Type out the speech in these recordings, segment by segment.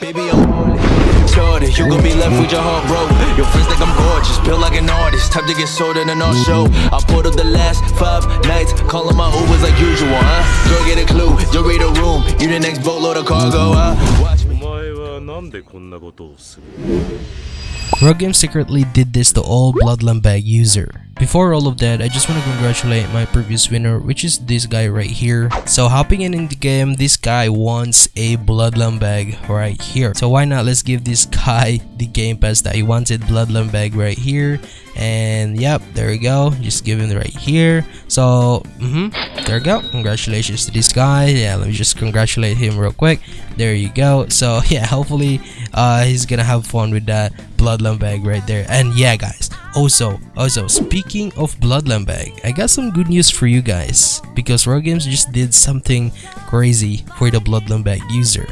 Baby, I'm Jordan, you gon' be left with your heart broke Your friends think I'm gorgeous, feel like an artist. Time to get sold in an art show. I put up the last five nights Calling my Ubers like usual, huh? Girl, get a clue, you read a room. You the next boatload of cargo, huh? Watch me. RellGames secretly did this to all Bloodline Bag user. Before all of that, I just want to congratulate my previous winner, which is this guy right here. So hopping in in the game, this guy wants a Bloodline Bag right here. So why not let's give this guy the game pass that he wanted Bloodline Bag right here. And yep, there we go. Just give him right here. So, mm -hmm, there we go. Congratulations to this guy. Yeah, let me just congratulate him real quick. There you go. So yeah, hopefully uh, he's gonna have fun with that Bloodline Bag right there. And yeah, guys, also, also, speaking of Bloodline Bag, I got some good news for you guys because RellGames just did something crazy for the Bloodline Bag user.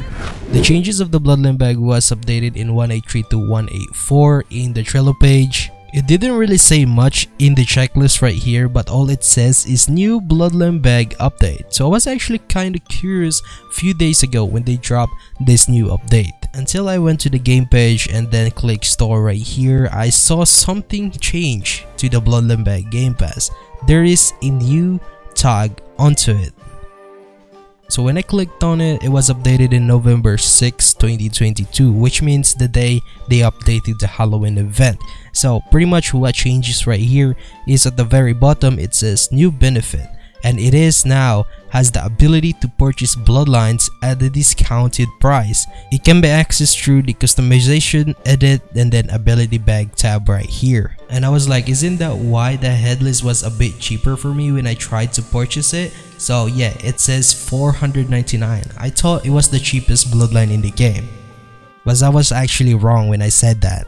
The changes of the Bloodline Bag was updated in 183 to 184 in the Trello page. It didn't really say much in the checklist right here but all it says is new Bloodline Bag update. So I was actually kinda curious few days ago when they dropped this new update. Until I went to the game page and then click store right here, I saw something change to the Bloodline Bag Game Pass. There is a new tag onto it. So when I clicked on it, it was updated in November 6, 2022, which means the day they updated the Halloween event. So pretty much what changes right here is at the very bottom it says new benefit and it is now has the ability to purchase bloodlines at a discounted price. It can be accessed through the customization, edit, and then ability bag tab right here. And I was like, isn't that why the headless was a bit cheaper for me when I tried to purchase it? So yeah, it says 499. I thought it was the cheapest bloodline in the game. But I was actually wrong when I said that.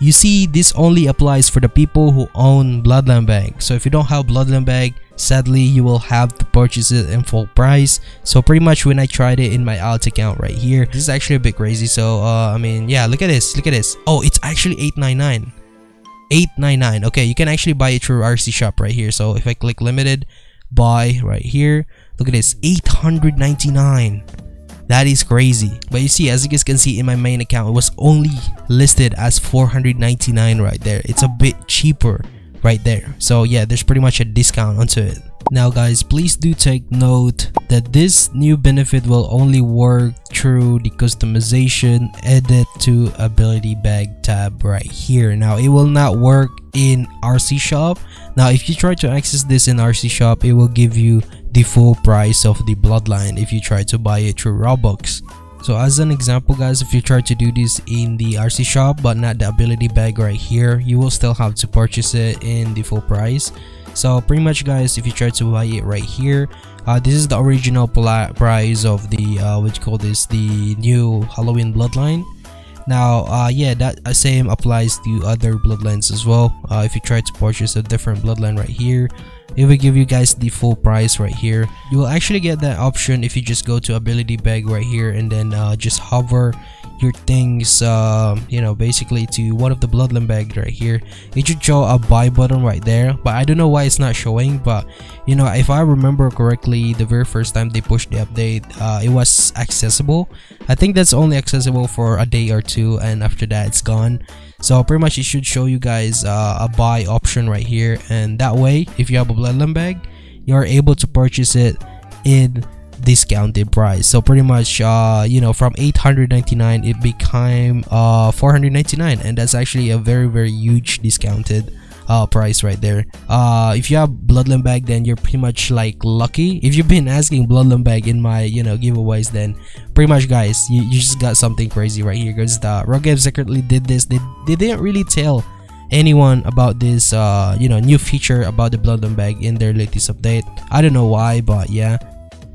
You see, this only applies for the people who own Bloodline Bag. So if you don't have Bloodline Bag, sadly you will have to purchase it in full price. So pretty much when I tried it in my alt account right here, this is actually a bit crazy. So uh, I mean, yeah, look at this, look at this. Oh, it's actually 899. 899. Okay, you can actually buy it through RC shop right here. So if I click limited, buy right here, look at this, 899. That is crazy. But you see, as you guys can see in my main account, it was only listed as 499 right there. It's a bit cheaper right there. So yeah, there's pretty much a discount onto it. Now guys, please do take note that this new benefit will only work through the customization edit to ability bag tab right here. Now it will not work in RC shop. Now if you try to access this in RC shop, it will give you the full price of the bloodline if you try to buy it through Robux. So as an example guys, if you try to do this in the RC shop but not the ability bag right here, you will still have to purchase it in the full price. So pretty much guys, if you try to buy it right here, uh, this is the original price of the, uh, what you call this, the new Halloween bloodline. Now, uh, yeah, that same applies to other bloodlines as well. Uh, if you try to purchase a different bloodline right here, it will give you guys the full price right here. You will actually get that option if you just go to ability bag right here and then uh, just hover your things uh, you know basically to one of the bloodline bags right here. It should show a buy button right there but I don't know why it's not showing but you know if I remember correctly the very first time they pushed the update uh, it was accessible. I think that's only accessible for a day or two and after that it's gone so pretty much it should show you guys uh, a buy option right here. And that way if you have a bloodline bag you're able to purchase it in discounted price. So pretty much uh you know from 899 it became uh 499 and that's actually a very very huge discounted uh price right there. Uh if you have bloodline bag then you're pretty much like lucky. If you've been asking bloodline bag in my you know giveaways then pretty much guys you, you just got something crazy right here because the RellGames secretly did this. They, they didn't really tell anyone about this uh you know new feature about the bloodline bag in their latest update. I don't know why but yeah.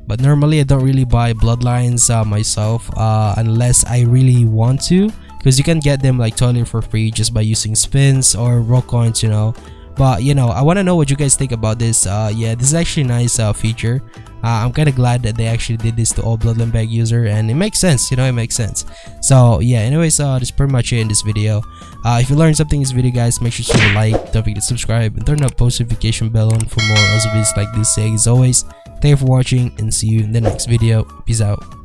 But normally I don't really buy bloodlines uh, myself uh, unless I really want to because you can get them like totally for free just by using spins or Rell Coins you know. But you know I want to know what you guys think about this uh, yeah this is actually nice uh, feature. Uh, I'm kind of glad that they actually did this to all Bloodline Bag user and it makes sense you know it makes sense. So yeah anyways uh, that's pretty much it in this video. Uh, if you learned something in this video guys make sure to like don't forget to subscribe and turn on post notification bell on for more videos like this. As always Thank you for watching and see you in the next video. Peace out.